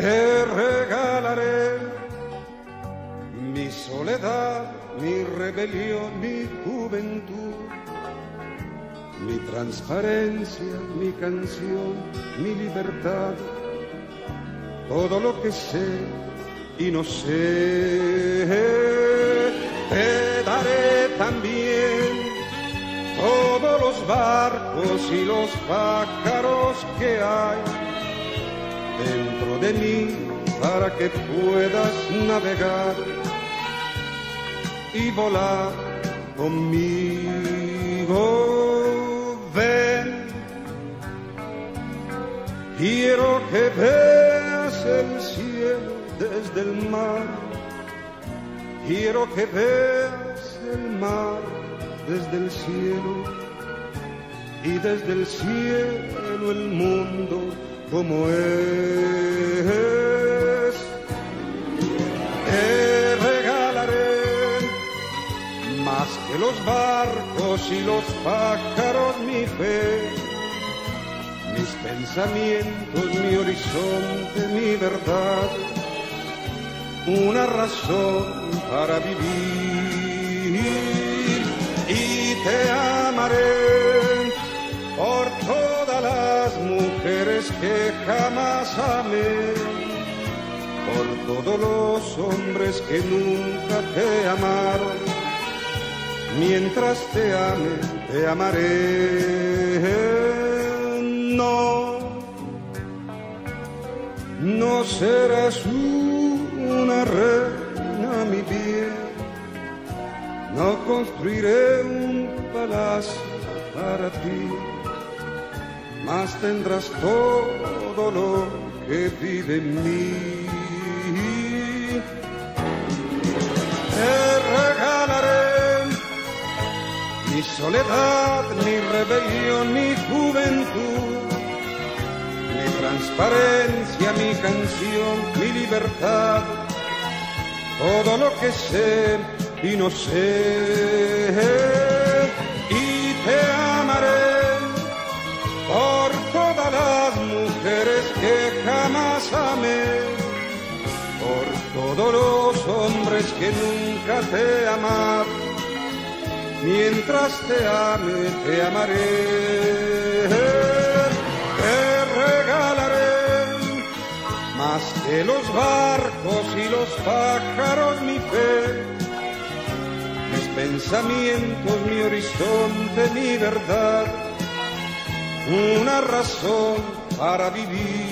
Te regalaré mi soledad, mi rebelión, mi juventud, mi transparencia, mi canción, mi libertad, todo lo que sé y no sé. Te daré también todos los barcos y los pájaros que hay dentro de mí para que puedas navegar y volar conmigo. Ven, quiero que veas el cielo desde el mar, quiero que veas el mar desde el cielo y desde el cielo el mundo como es. Te regalaré más que los barcos y los pájaros mi fe, mis pensamientos, mi horizonte, mi verdad, una razón para vivir. Y te amaré que jamás amé, por todos los hombres que nunca te amaron. Mientras te ame, te amaré. No, no serás una reina, mi bien. No construiré un palacio para ti más tendrás todo lo que vive en mí. Te regalaré mi soledad, mi rebelión, mi juventud, mi transparencia, mi canción, mi libertad, todo lo que sé y no sé. Todos los hombres que nunca te amaron, mientras te ame te amaré, te regalaré más que los barcos y los pájaros mi fe, mis pensamientos, mi horizonte, mi verdad. Una razón para vivir.